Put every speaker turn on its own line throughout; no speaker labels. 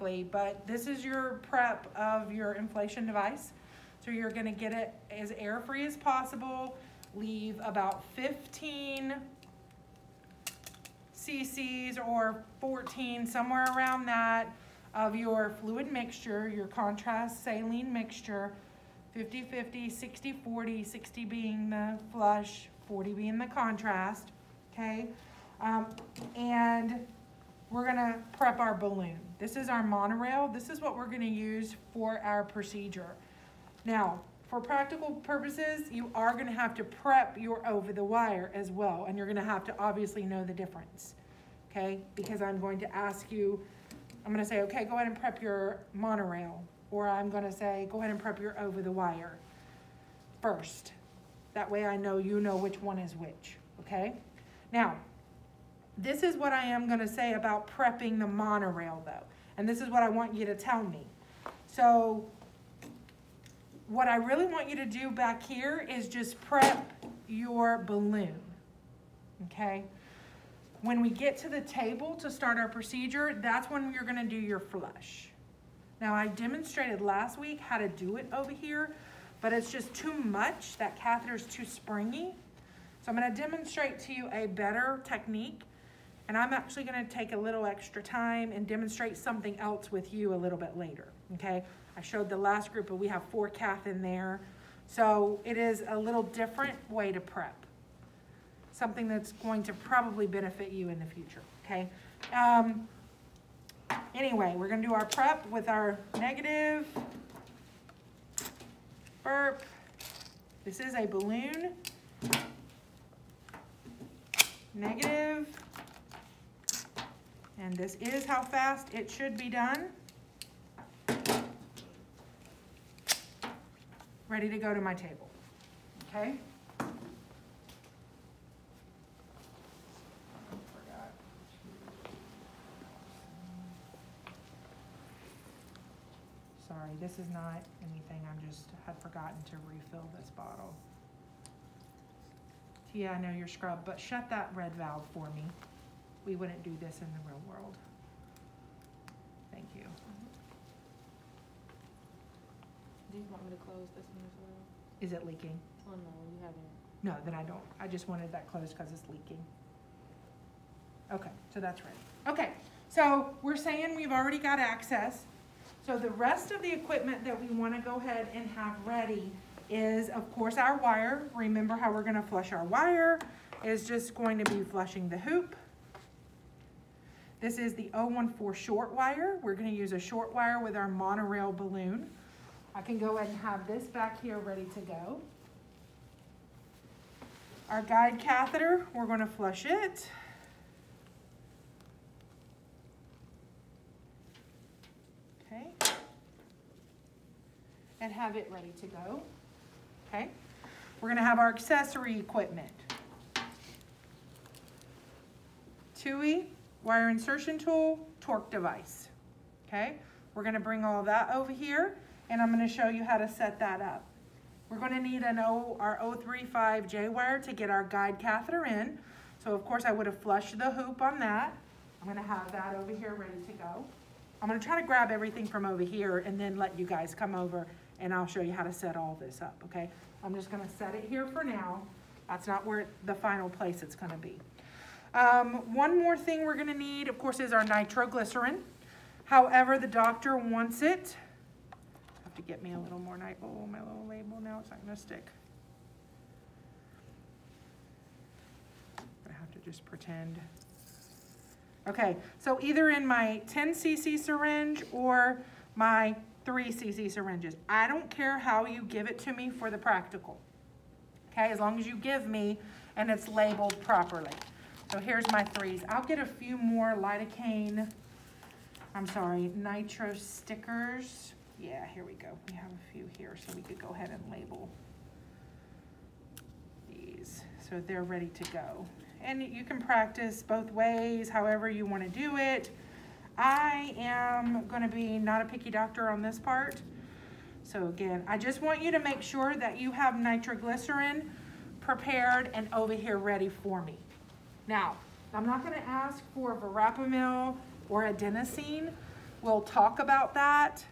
but this is your prep of your inflation device. So you're gonna get it as air-free as possible, leave about 15 cc's or 14, somewhere around that, of your fluid mixture, your contrast saline mixture, 50-50, 60-40, 60 being the flush, 40 being the contrast, okay? Um, and we're gonna prep our balloon. This is our monorail. This is what we're gonna use for our procedure. Now, for practical purposes, you are gonna have to prep your over the wire as well, and you're gonna have to obviously know the difference, okay? Because I'm going to ask you, I'm gonna say, okay, go ahead and prep your monorail, or I'm gonna say, go ahead and prep your over the wire first. That way I know you know which one is which, okay? Now, this is what I am gonna say about prepping the monorail though. And this is what I want you to tell me. So what I really want you to do back here is just prep your balloon, okay? When we get to the table to start our procedure, that's when you're gonna do your flush. Now I demonstrated last week how to do it over here, but it's just too much. That catheter is too springy. So I'm gonna demonstrate to you a better technique and I'm actually gonna take a little extra time and demonstrate something else with you a little bit later, okay? I showed the last group, but we have four cath in there. So it is a little different way to prep. Something that's going to probably benefit you in the future, okay? Um, anyway, we're gonna do our prep with our negative burp. This is a balloon. Negative and this is how fast it should be done. Ready to go to my table, okay? Sorry, this is not anything, I'm just, had forgotten to refill this bottle. Yeah, I know you're scrubbed, but shut that red valve for me we wouldn't do this in the real world. Thank you.
Do you want me to close this one as well?
Is it leaking?
Oh, no, you haven't.
No, then I don't. I just wanted that closed because it's leaking. Okay, so that's ready. Okay, so we're saying we've already got access. So the rest of the equipment that we want to go ahead and have ready is, of course, our wire. Remember how we're going to flush our wire is just going to be flushing the hoop. This is the 014 short wire. We're gonna use a short wire with our monorail balloon. I can go ahead and have this back here ready to go. Our guide catheter, we're gonna flush it. Okay. And have it ready to go. Okay. We're gonna have our accessory equipment. Tuohy wire insertion tool, torque device. Okay, we're gonna bring all that over here and I'm gonna show you how to set that up. We're gonna need an o, our 035J wire to get our guide catheter in. So of course I would have flushed the hoop on that. I'm gonna have that over here ready to go. I'm gonna try to grab everything from over here and then let you guys come over and I'll show you how to set all this up, okay? I'm just gonna set it here for now. That's not where the final place it's gonna be. Um, one more thing we're gonna need, of course, is our nitroglycerin. However, the doctor wants it. I have to get me a little more nitro, oh, my little label now, it's not gonna stick. I have to just pretend. Okay, so either in my 10 cc syringe or my 3 cc syringes. I don't care how you give it to me for the practical. Okay, as long as you give me and it's labeled properly. So here's my threes. I'll get a few more lidocaine, I'm sorry, nitro stickers. Yeah, here we go. We have a few here, so we could go ahead and label these so they're ready to go. And you can practice both ways, however you want to do it. I am going to be not a picky doctor on this part. So again, I just want you to make sure that you have nitroglycerin prepared and over here ready for me. Now, I'm not gonna ask for verapamil or adenosine we'll talk about that.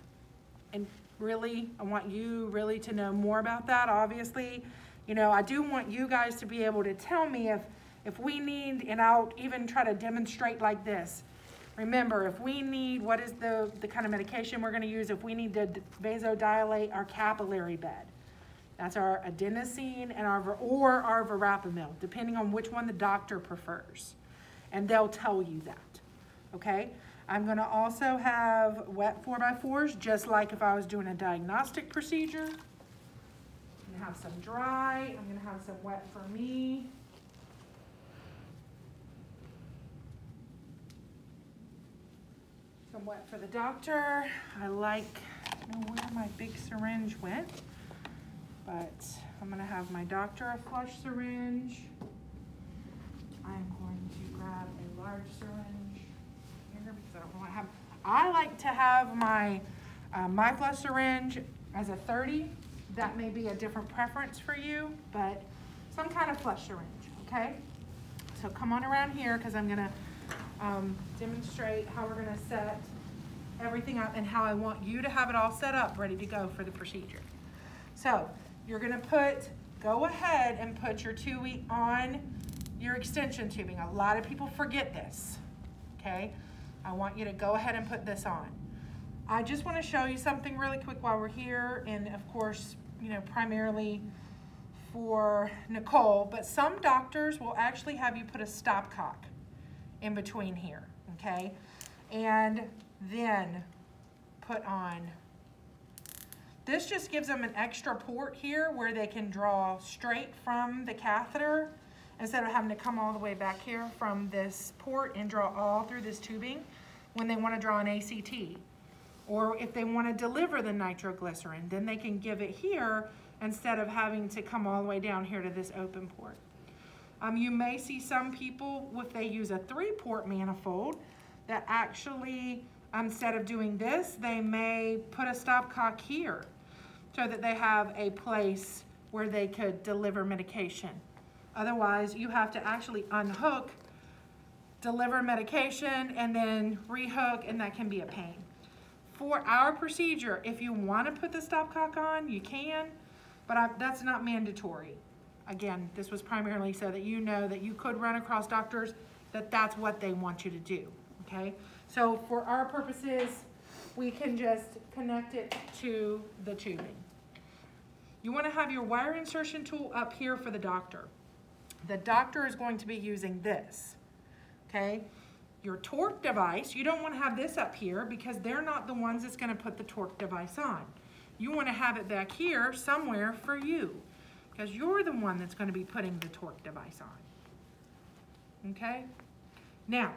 And really, I want you really to know more about that, obviously. You know, I do want you guys to be able to tell me if, if we need, and I'll even try to demonstrate like this. Remember, if we need, what is the, the kind of medication we're gonna use? If we need to vasodilate our capillary bed. That's our adenosine and our, or our verapamil, depending on which one the doctor prefers. And they'll tell you that, okay? I'm gonna also have wet four by fours, just like if I was doing a diagnostic procedure. I'm gonna have some dry, I'm gonna have some wet for me. Some wet for the doctor. I like, know where my big syringe went, but I'm gonna have my doctor a flush syringe. I'm going to grab a large syringe here because I don't want to have, I like to have my, uh, my flush syringe as a thirty. That may be a different preference for you, but some kind of flush syringe, okay? So come on around here because I'm gonna, um, demonstrate how we're gonna set everything up and how I want you to have it all set up, ready to go for the procedure. So, you're gonna put, go ahead and put your week on your extension tubing. A lot of people forget this, okay? I want you to go ahead and put this on. I just wanna show you something really quick while we're here, and of course, you know, primarily for Nicole, but some doctors will actually have you put a stopcock in between here, okay? And then put on, this just gives them an extra port here where they can draw straight from the catheter instead of having to come all the way back here from this port and draw all through this tubing when they want to draw an ACT. Or if they want to deliver the nitroglycerin, then they can give it here instead of having to come all the way down here to this open port. Um, you may see some people, if they use a three port manifold, that actually, instead of doing this, they may put a stopcock here so that they have a place where they could deliver medication. Otherwise, you have to actually unhook, deliver medication, and then rehook, and that can be a pain. For our procedure, if you want to put the stopcock on, you can, but I, that's not mandatory. Again, this was primarily so that you know that you could run across doctors that that's what they want you to do, okay? So for our purposes, we can just connect it to the tubing. You want to have your wire insertion tool up here for the doctor. The doctor is going to be using this, okay? Your torque device, you don't want to have this up here because they're not the ones that's going to put the torque device on. You want to have it back here somewhere for you because you're the one that's going to be putting the torque device on. Okay? Now,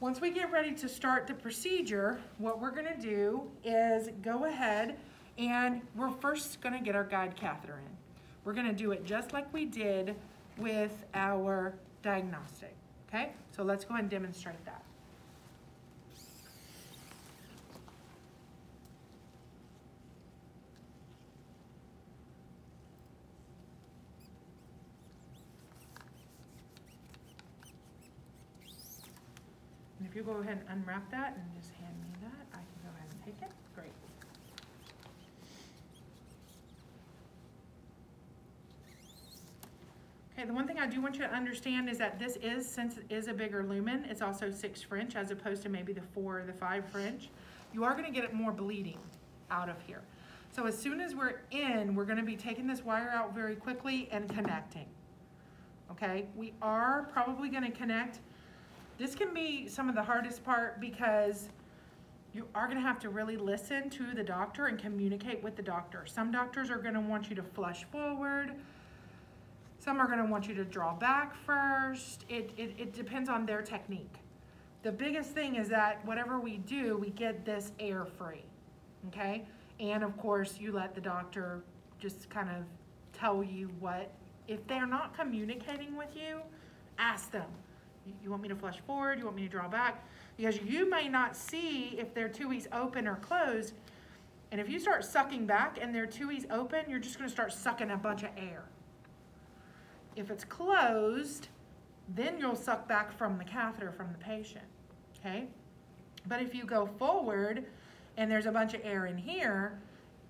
once we get ready to start the procedure, what we're going to do is go ahead and we're first going to get our guide catheter in. We're going to do it just like we did with our diagnostic. Okay? So let's go and demonstrate that. You go ahead and unwrap that and just hand me that, I can go ahead and take it. Great. Okay, the one thing I do want you to understand is that this is, since it is a bigger lumen, it's also six French as opposed to maybe the four or the five French. You are gonna get it more bleeding out of here. So as soon as we're in, we're gonna be taking this wire out very quickly and connecting. Okay, we are probably gonna connect this can be some of the hardest part because you are gonna have to really listen to the doctor and communicate with the doctor. Some doctors are gonna want you to flush forward. Some are gonna want you to draw back first. It, it, it depends on their technique. The biggest thing is that whatever we do, we get this air free, okay? And of course, you let the doctor just kind of tell you what, if they're not communicating with you, ask them you want me to flush forward? You want me to draw back? Because you may not see if their Tuohy's open or closed. And if you start sucking back and their Tuohy's open, you're just going to start sucking a bunch of air. If it's closed, then you'll suck back from the catheter from the patient. Okay? But if you go forward and there's a bunch of air in here,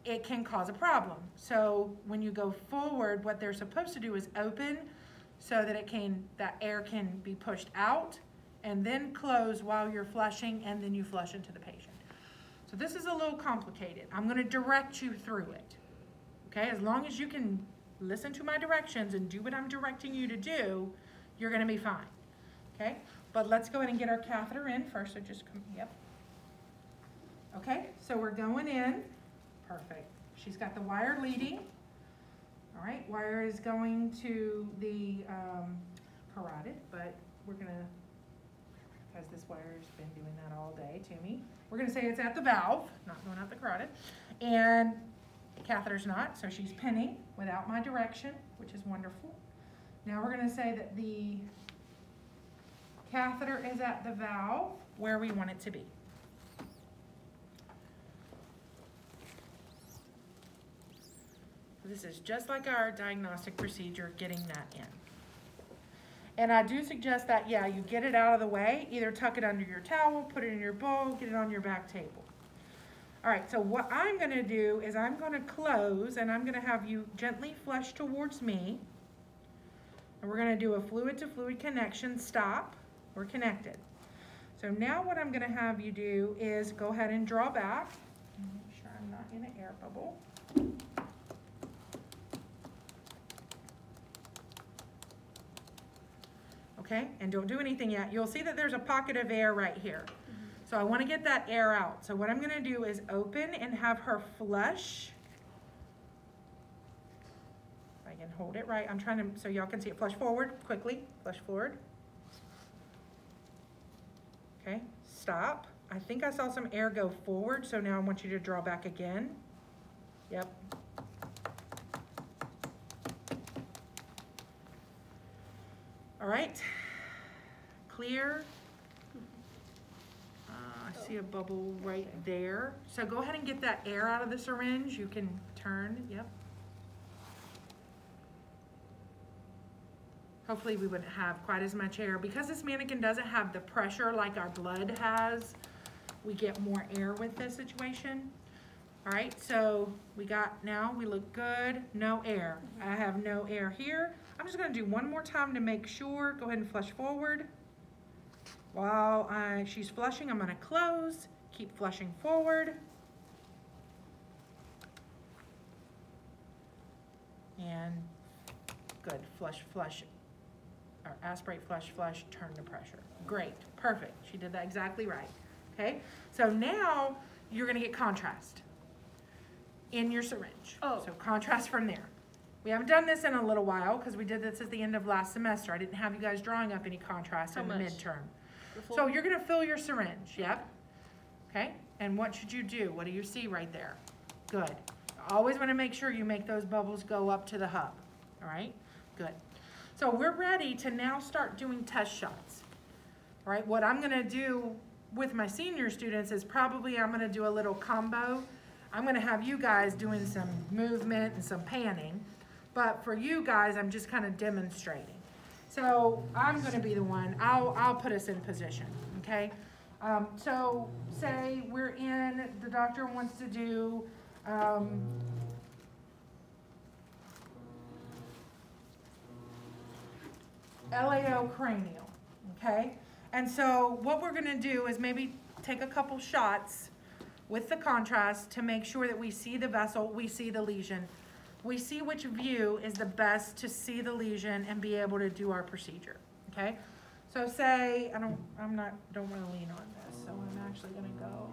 it can cause a problem. So when you go forward, what they're supposed to do is open so that it can, that air can be pushed out and then close while you're flushing and then you flush into the patient. So this is a little complicated. I'm gonna direct you through it. Okay, as long as you can listen to my directions and do what I'm directing you to do, you're gonna be fine. Okay, but let's go ahead and get our catheter in first, so just come, yep. Okay, so we're going in, perfect. She's got the wire leading. All right, wire is going to the um, carotid, but we're gonna, because this wire's been doing that all day to me, we're gonna say it's at the valve, not going out the carotid. And catheter's not, so she's pinning without my direction, which is wonderful. Now we're gonna say that the catheter is at the valve where we want it to be. This is just like our diagnostic procedure, getting that in. And I do suggest that, yeah, you get it out of the way, either tuck it under your towel, put it in your bowl, get it on your back table. All right, so what I'm gonna do is I'm gonna close and I'm gonna have you gently flush towards me. And we're gonna do a fluid to fluid connection, stop, we're connected. So now what I'm gonna have you do is go ahead and draw back. Make sure I'm not in an air bubble. Okay, and don't do anything yet. You'll see that there's a pocket of air right here. So I wanna get that air out. So what I'm gonna do is open and have her flush. If I can hold it right, I'm trying to, so y'all can see it. Flush forward quickly, flush forward. Okay, stop. I think I saw some air go forward, so now I want you to draw back again. Yep. All right, clear. Uh, I see a bubble right there. So go ahead and get that air out of the syringe. You can turn, yep. Hopefully we wouldn't have quite as much air. Because this mannequin doesn't have the pressure like our blood has, we get more air with this situation. All right, so we got, now we look good, no air. I have no air here. I'm just gonna do one more time to make sure. Go ahead and flush forward. While I, she's flushing, I'm gonna close, keep flushing forward. And good, flush, flush, or aspirate, flush, flush, turn the pressure. Great, perfect. She did that exactly right. Okay, so now you're gonna get contrast in your syringe.
Oh.
So contrast from there. We haven't done this in a little while because we did this at the end of last semester. I didn't have you guys drawing up any contrast
How
in the
much?
midterm. So you're gonna fill your syringe, yep. Okay, and what should you do? What do you see right there? Good. Always wanna make sure you make those bubbles go up to the hub, all right? Good. So we're ready to now start doing test shots. All right, what I'm gonna do with my senior students is probably I'm gonna do a little combo. I'm gonna have you guys doing some movement and some panning, but for you guys, I'm just kind of demonstrating. So I'm gonna be the one, I'll, I'll put us in position, okay? Um, so say we're in, the doctor wants to do, um, LAO cranial, okay? And so what we're gonna do is maybe take a couple shots with the contrast to make sure that we see the vessel, we see the lesion. We see which view is the best to see the lesion and be able to do our procedure, okay? So say, I don't, I'm not, don't wanna lean on this, so I'm actually gonna go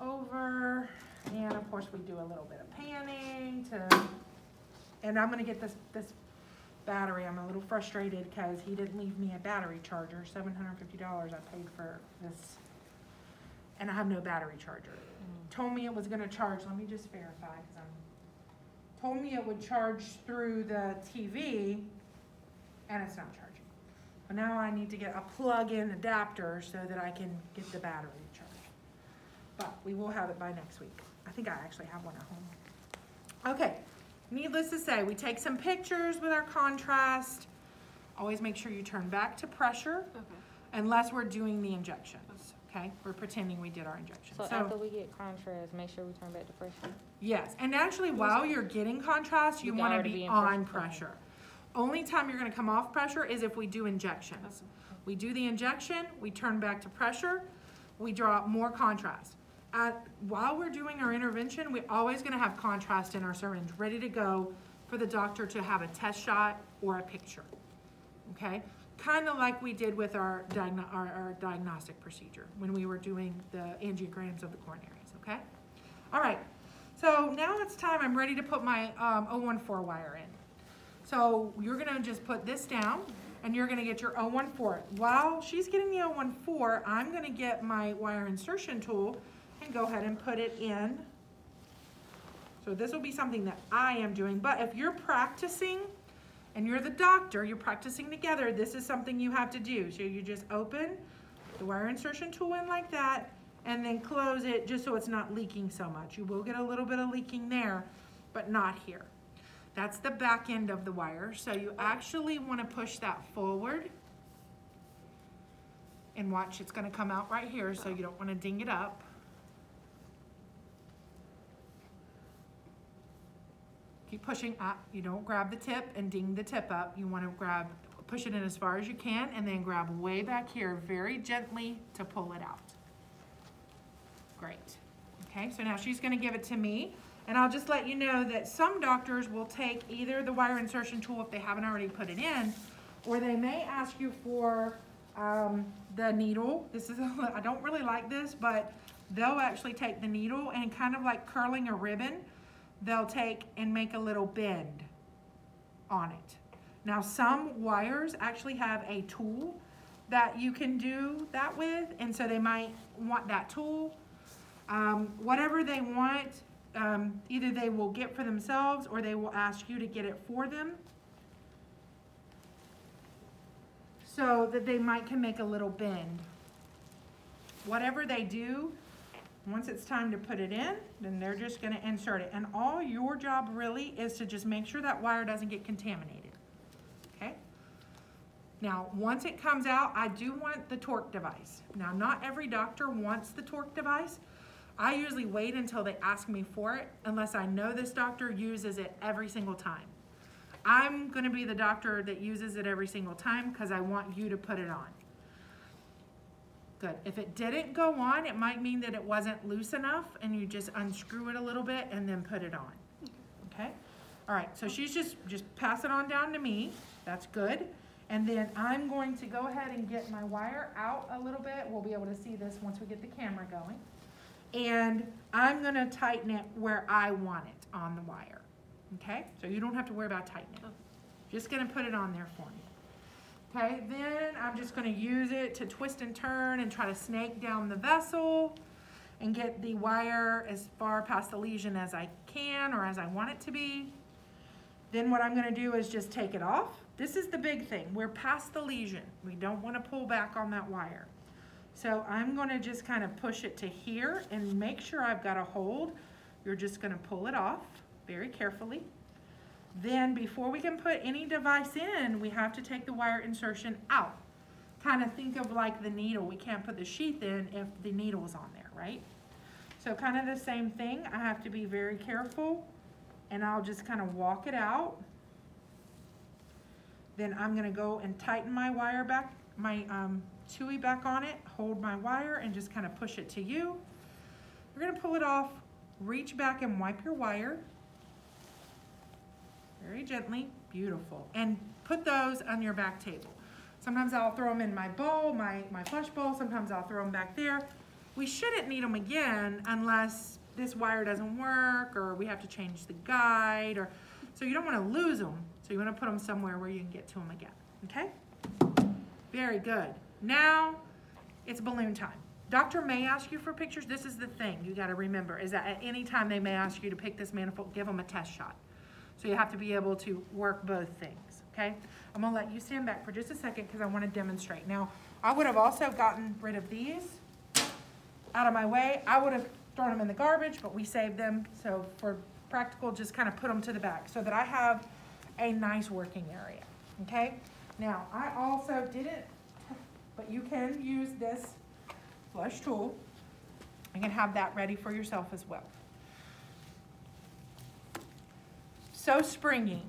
over, and of course we do a little bit of panning to, and I'm gonna get this, this battery, I'm a little frustrated because he didn't leave me a battery charger, seven hundred and fifty dollars I paid for this. And I have no battery charger. Mm. Told me it was gonna charge, let me just verify, cause I'm, told me it would charge through the TV, and it's not charging. But now I need to get a plug-in adapter so that I can get the battery charged. But we will have it by next week. I think I actually have one at home. Okay, needless to say, we take some pictures with our contrast. Always make sure you turn back to pressure.
Okay.
unless we're doing the injections, okay? We're pretending we did our injections.
So after we get contrast, make sure we turn back to pressure.
Yes, and actually, while you're getting contrast, you
You
wanna be
be
on
pressure,
pressure. Only time you're gonna come off pressure is if we do injections. We do the injection, we turn back to pressure, we draw more contrast. At, while we're doing our intervention, we're always gonna have contrast in our syringe, ready to go for the doctor to have a test shot or a picture, okay? Kinda like we did with our diagno, our, our diagnostic procedure, when we were doing the angiograms of the coronaries, okay? All right, so now it's time, I'm ready to put my, um, 014 wire in. So you're gonna just put this down and you're gonna get your 014. While she's getting the 014, I'm gonna get my wire insertion tool and go ahead and put it in. So this will be something that I am doing, but if you're practicing and you're the doctor, you're practicing together, this is something you have to do. So you just open the wire insertion tool in like that and then close it just so it's not leaking so much. You will get a little bit of leaking there, but not here. That's the back end of the wire. So you actually want to push that forward. And watch, it's going to come out right here, so you don't want to ding it up. Keep pushing up. You don't grab the tip and ding the tip up. You want to grab, push it in as far as you can, and then grab way back here very gently to pull it out. Great. Okay, so now she's gonna give it to me. And I'll just let you know that some doctors will take either the wire insertion tool if they haven't already put it in, or they may ask you for um, the needle. This is, I don't really like this, but they'll actually take the needle and kind of like curling a ribbon, they'll take and make a little bend on it. Now, some wires actually have a tool that you can do that with, and so they might want that tool. Um, whatever they want, um, either they will get for themselves or they will ask you to get it for them. So that they might can make a little bend. Whatever they do, once it's time to put it in, then they're just gonna insert it. And all your job really is to just make sure that wire doesn't get contaminated, okay? Now, once it comes out, I do want the torque device. Now, not every doctor wants the torque device. I usually wait until they ask me for it unless I know this doctor uses it every single time. I'm gonna be the doctor that uses it every single time because I want you to put it on. Good. If it didn't go on, it might mean that it wasn't loose enough and you just unscrew it a little bit and then put it on. Okay? All right, so she's just, just pass it on down to me. That's good. And then I'm going to go ahead and get my wire out a little bit. We'll be able to see this once we get the camera going. And I'm gonna tighten it where I want it on the wire. Okay? So you don't have to worry about tightening it. Just gonna put it on there for me. Okay, then I'm just gonna use it to twist and turn and try to snake down the vessel and get the wire as far past the lesion as I can or as I want it to be. Then what I'm gonna do is just take it off. This is the big thing. We're past the lesion. We don't wanna pull back on that wire. So I'm gonna just kind of push it to here and make sure I've got a hold. You're just gonna pull it off very carefully. Then before we can put any device in, we have to take the wire insertion out. Kind of think of like the needle. We can't put the sheath in if the needle is on there, right? So kind of the same thing. I have to be very careful and I'll just kind of walk it out. Then I'm gonna go and tighten my wire back, my um, Tuohy back on it, hold my wire and just kind of push it to you. You're gonna pull it off, reach back and wipe your wire. Very gently, beautiful. And put those on your back table. Sometimes I'll throw them in my bowl, my, my flush bowl, sometimes I'll throw them back there. We shouldn't need them again unless this wire doesn't work or we have to change the guide or, so you don't wanna lose them. So you wanna put them somewhere where you can get to them again, okay? Very good. Now, it's balloon time. Doctor may ask you for pictures. This is the thing you gotta remember, is that at any time they may ask you to pick this manifold, give them a test shot. So you have to be able to work both things, okay? I'm gonna let you stand back for just a second because I wanna demonstrate. Now, I would have also gotten rid of these out of my way. I would have thrown them in the garbage, but we saved them. So for practical, just kind of put them to the back so that I have a nice working area, okay? Now, I also didn't but you can use this flush tool. You can have that ready for yourself as well. So springy.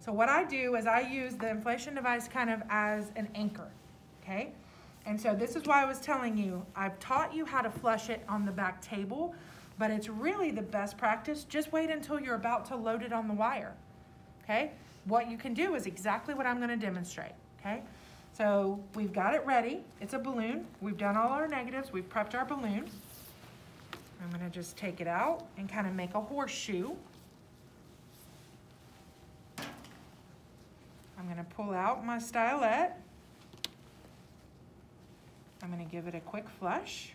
So what I do is I use the inflation device kind of as an anchor, okay? And so this is why I was telling you, I've taught you how to flush it on the back table, but it's really the best practice. Just wait until you're about to load it on the wire, okay? What you can do is exactly what I'm gonna demonstrate, okay? So we've got it ready. It's a balloon. We've done all our negatives. We've prepped our balloon. I'm gonna just take it out and kind of make a horseshoe. I'm gonna pull out my stylet. I'm gonna give it a quick flush.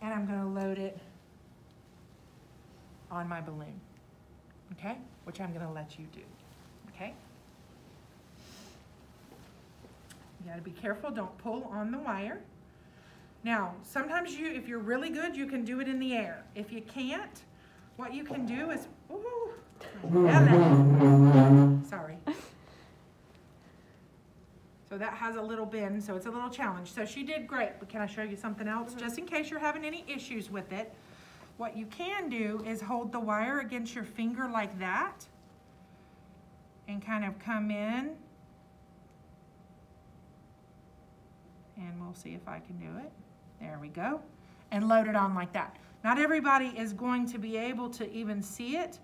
And I'm gonna load it on my balloon, okay? Which I'm gonna let you do, okay? You gotta be careful, don't pull on the wire. Now, sometimes you, if you're really good, you can do it in the air. If you can't, what you can do is, ooh, mm-hmm. hello. sorry. So that has a little bend, so it's a little challenge. So she did great, but can I show you something else? Mm-hmm. Just in case you're having any issues with it. What you can do is hold the wire against your finger like that and kind of come in. And we'll see if I can do it. There we go. And load it on like that. Not everybody is going to be able to even see it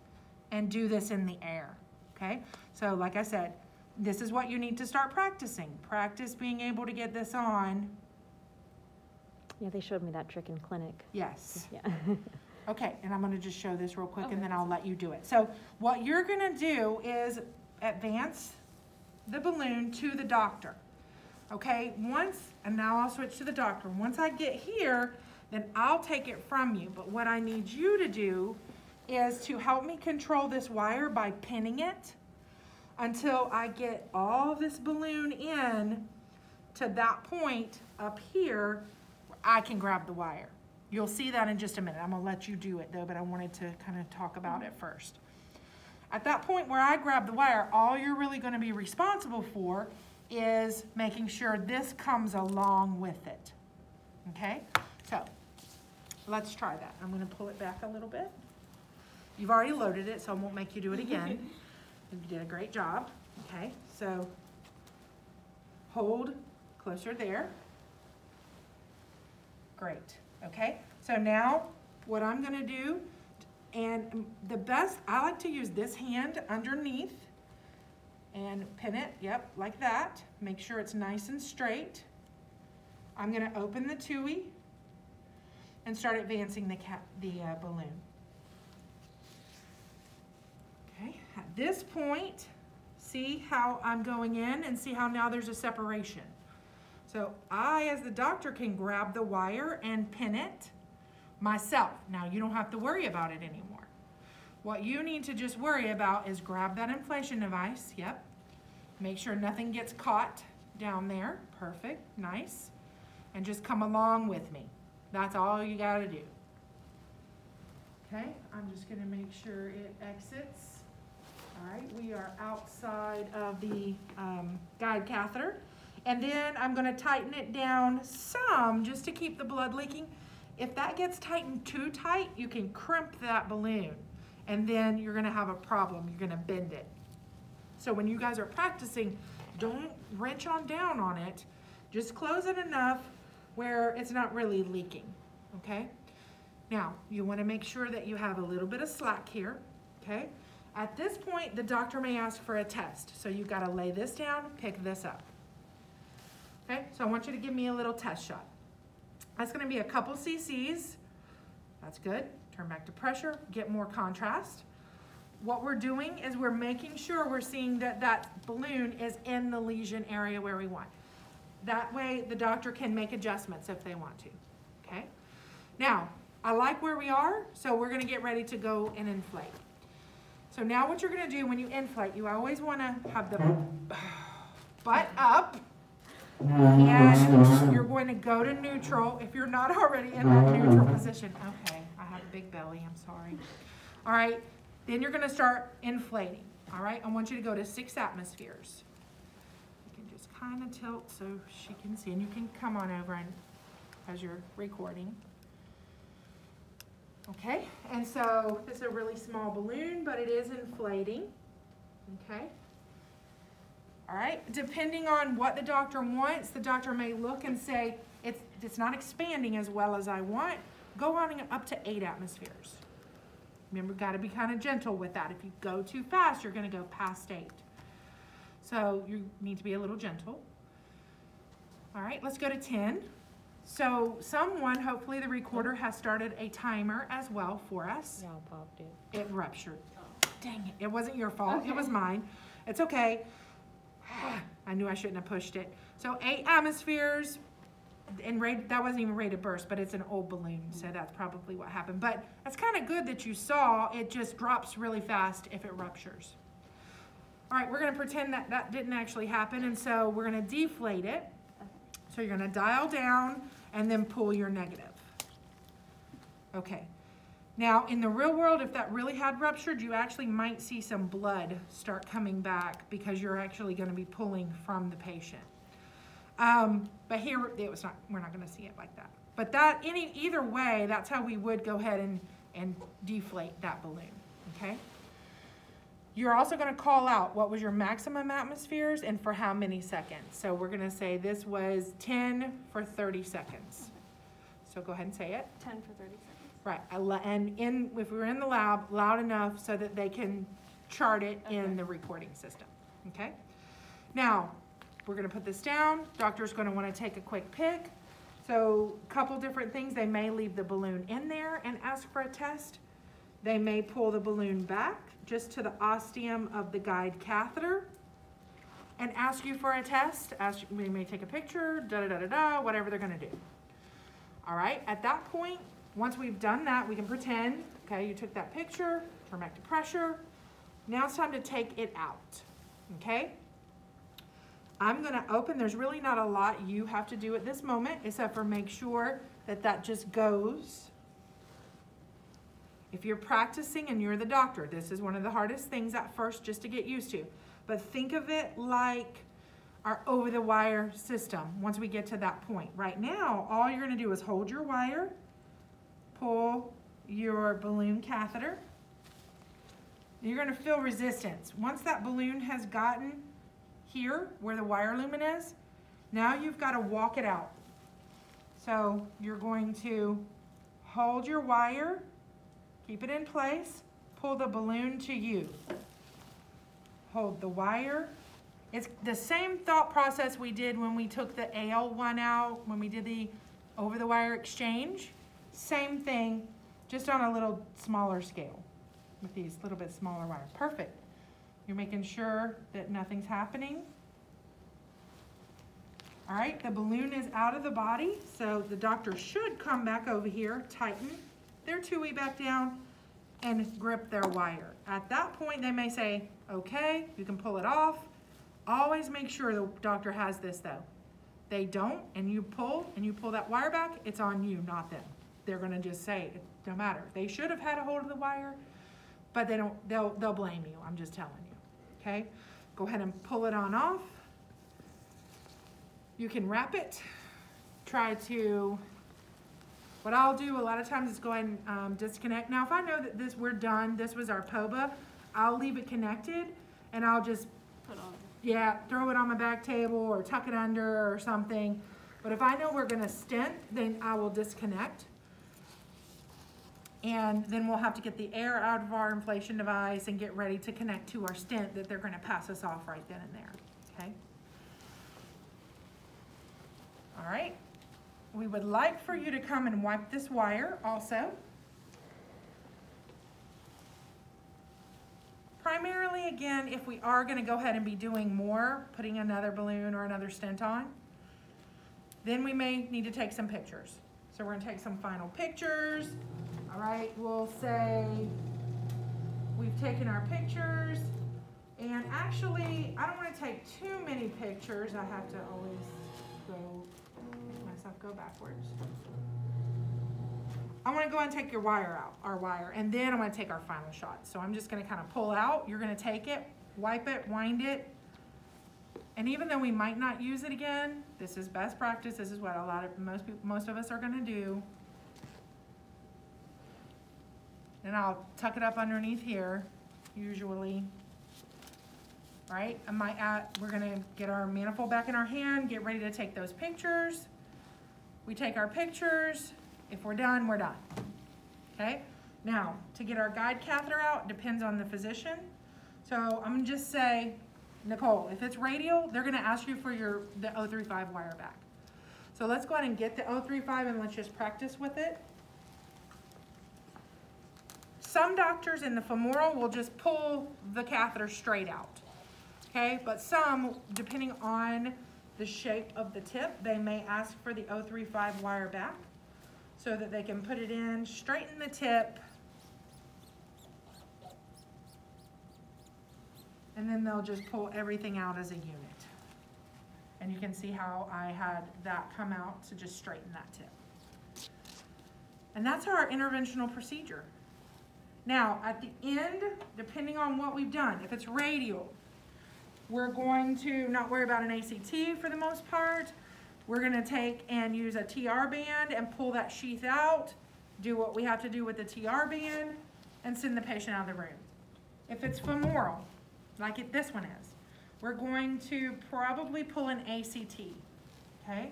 and do this in the air, okay? So like I said, this is what you need to start practicing. Practice being able to get this on.
Yeah, they showed me that trick in clinic.
Yes.
Yeah.
Okay, and I'm gonna just show this real quick and then I'll let you do it. So what you're gonna do is advance the balloon to the doctor. Okay, once, and now I'll switch to the doctor. Once I get here, then I'll take it from you. But what I need you to do is to help me control this wire by pinning it until I get all this balloon in to that point up here, where I can grab the wire. You'll see that in just a minute. I'm gonna let you do it though, but I wanted to kind of talk about it first. At that point where I grab the wire, all you're really gonna be responsible for is making sure this comes along with it. Okay? So, let's try that. I'm gonna pull it back a little bit. You've already loaded it, so I won't make you do it again. You did a great job. Okay, so hold closer there. Great. Okay, so now what I'm gonna do, and the best, I like to use this hand underneath and pin it, yep, like that. Make sure it's nice and straight. I'm gonna open the Tuohy and start advancing the cap, the uh, balloon. Okay, at this point, see how I'm going in and see how now there's a separation. So I, as the doctor, can grab the wire and pin it myself. Now you don't have to worry about it anymore. What you need to just worry about is grab that inflation device, yep. Make sure nothing gets caught down there, perfect, nice. And just come along with me. That's all you gotta do. Okay, I'm just gonna make sure it exits. All right, we are outside of the um, guide catheter. And then I'm gonna tighten it down some just to keep the blood leaking. If that gets tightened too tight, you can crimp that balloon and then you're gonna have a problem. You're gonna bend it. So when you guys are practicing, don't wrench on down on it. Just close it enough where it's not really leaking, okay? Now, you wanna make sure that you have a little bit of slack here, okay? At this point, the doctor may ask for a test. So you've gotta lay this down, pick this up. Okay, so I want you to give me a little test shot. That's gonna be a couple cc's. That's good. Turn back to pressure, get more contrast. What we're doing is we're making sure we're seeing that that balloon is in the lesion area where we want. That way the doctor can make adjustments if they want to, okay? Now, I like where we are, so we're gonna get ready to go and inflate. So now what you're gonna do when you inflate, you always wanna have the butt up, and you're going to go to neutral if you're not already in that neutral position. Okay, I have a big belly, I'm sorry. All right, then you're gonna start inflating. All right, I want you to go to six atmospheres. Kind of tilt so she can see, and you can come on over and, as you're recording. Okay, and so this is a really small balloon, but it is inflating, okay? All right, depending on what the doctor wants, the doctor may look and say, it's, it's not expanding as well as I want. Go on up to eight atmospheres. Remember, gotta be kind of gentle with that. If you go too fast, you're gonna go past eight. So you need to be a little gentle. All right, let's go to 10. So someone, hopefully the recorder has started a timer as well for us.
Y'all popped it.
It ruptured. Dang it, it wasn't your fault, it was mine. It's okay. I knew I shouldn't have pushed it. So eight atmospheres, and rate, that wasn't even rated burst, but it's an old balloon, so that's probably what happened. But that's kind of good that you saw, it just drops really fast if it ruptures. All right, we're gonna pretend that that didn't actually happen, and so we're gonna deflate it. So you're gonna dial down and then pull your negative. Okay. Now, in the real world, if that really had ruptured, you actually might see some blood start coming back because you're actually gonna be pulling from the patient. Um, but here, it was not, we're not gonna see it like that. But that, any, either way, that's how we would go ahead and, and deflate that balloon, okay? You're also gonna call out what was your maximum atmospheres and for how many seconds. So we're gonna say this was ten for thirty seconds. So go ahead and say it.
Ten for thirty seconds.
Right, and in, if we were in the lab, loud enough so that they can chart it in the recording system, okay? Now, we're gonna put this down, doctor's gonna wanna take a quick pick. So, a couple different things, they may leave the balloon in there and ask for a test. They may pull the balloon back just to the ostium of the guide catheter and ask you for a test, ask, we may take a picture, da-da-da-da-da, whatever they're gonna do. All right, at that point, once we've done that, we can pretend, okay, you took that picture, turn back to pressure. Now it's time to take it out, okay? I'm gonna open, there's really not a lot you have to do at this moment, except for make sure that that just goes. If you're practicing and you're the doctor, this is one of the hardest things at first just to get used to. But think of it like our over-the-wire system, once we get to that point. Right now, all you're gonna do is hold your wire, pull your balloon catheter. You're gonna feel resistance. Once that balloon has gotten here, where the wire lumen is, now you've gotta walk it out. So you're going to hold your wire, keep it in place, pull the balloon to you. Hold the wire. It's the same thought process we did when we took the AL1 out, when we did the over-the-wire exchange. Same thing, just on a little smaller scale with these little bit smaller wires. Perfect. You're making sure that nothing's happening. All right, the balloon is out of the body, so the doctor should come back over here, tighten their Tuohy back down, and grip their wire. At that point, they may say, okay, you can pull it off. Always make sure the doctor has this though. They don't, and you pull, and you pull that wire back, it's on you, not them. They're gonna just say, it don't matter. They should have had a hold of the wire, but they don't, they'll, they'll blame you, I'm just telling you, okay? Go ahead and pull it on off. You can wrap it, try to, what I'll do a lot of times is go ahead and um, disconnect. Now, if I know that this, we're done, this was our POBA, I'll leave it connected and I'll just,
Put on.
yeah, throw it on my back table or tuck it under or something. But if I know we're gonna stent, then I will disconnect. And then we'll have to get the air out of our inflation device and get ready to connect to our stent that they're gonna pass us off right then and there, okay? All right, we would like for you to come and wipe this wire also. Primarily, again, if we are gonna go ahead and be doing more, putting another balloon or another stent on, then we may need to take some pictures. So we're gonna take some final pictures. All right, we'll say we've taken our pictures. And actually, I don't wanna take too many pictures. I have to always go, myself go backwards. I wanna go and take your wire out, our wire, and then I'm gonna take our final shot. So I'm just gonna kind of pull out, you're gonna take it, wipe it, wind it. And even though we might not use it again, this is best practice, this is what a lot of, most people, most of us are gonna do. And I'll tuck it up underneath here, usually. Right, I might add, we're gonna get our manifold back in our hand, get ready to take those pictures. We take our pictures, if we're done, we're done. Okay, now, to get our guide catheter out, depends on the physician. So I'm gonna just say, Nicole, if it's radial, they're gonna ask you for your, the 035 wire back. So let's go ahead and get the 035 and let's just practice with it. Some doctors in the femoral will just pull the catheter straight out. Okay, but some, depending on the shape of the tip, they may ask for the 035 wire back so that they can put it in, straighten the tip, and then they'll just pull everything out as a unit. And you can see how I had that come out to just straighten that tip. And that's our interventional procedure. Now, at the end, depending on what we've done, if it's radial, we're going to not worry about an ACT for the most part. We're gonna take and use a TR band and pull that sheath out, do what we have to do with the TR band, and send the patient out of the room. If it's femoral, like it, this one is, we're going to probably pull an ACT, okay?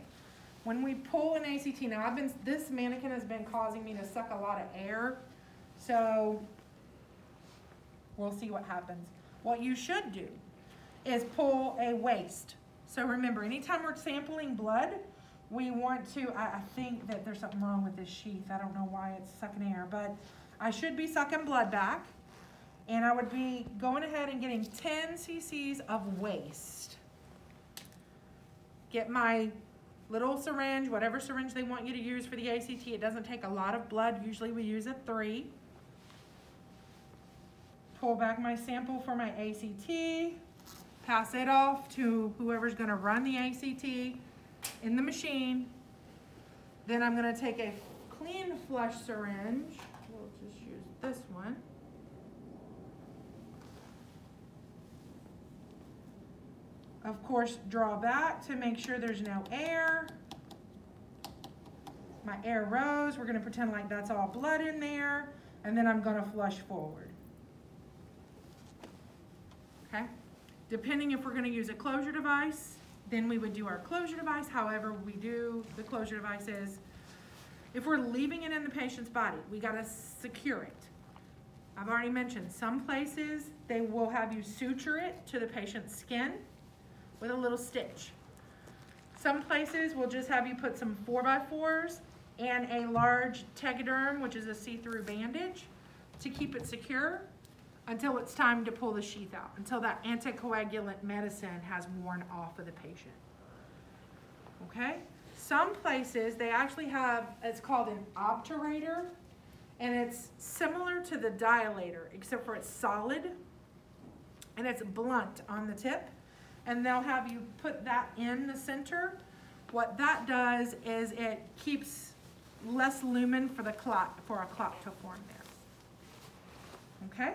When we pull an ACT, now I've been, this mannequin has been causing me to suck a lot of air, so we'll see what happens. What you should do is pull a waste. So remember, anytime we're sampling blood, we want to, I, I think that there's something wrong with this sheath. I don't know why it's sucking air, but I should be sucking blood back. And I would be going ahead and getting 10 cc's of waste. Get my little syringe, whatever syringe they want you to use for the ACT. It doesn't take a lot of blood. Usually we use a three. Pull back my sample for my ACT. Pass it off to whoever's gonna run the ACT in the machine. Then I'm gonna take a clean flush syringe. We'll just use this one. Of course, draw back to make sure there's no air. My air rose, we're gonna pretend like that's all blood in there, and then I'm gonna flush forward. Okay? Depending if we're gonna use a closure device, then we would do our closure device, however we do the closure device is, if we're leaving it in the patient's body, we gotta secure it. I've already mentioned, some places, they will have you suture it to the patient's skin with a little stitch. Some places will just have you put some four by fours and a large tegaderm, which is a see-through bandage, to keep it secure until it's time to pull the sheath out, until that anticoagulant medicine has worn off of the patient. Okay? Some places, they actually have, it's called an obturator, and it's similar to the dilator, except for it's solid, and it's blunt on the tip, and they'll have you put that in the center. What that does is it keeps less lumen for the clot, for a clot to form there. Okay?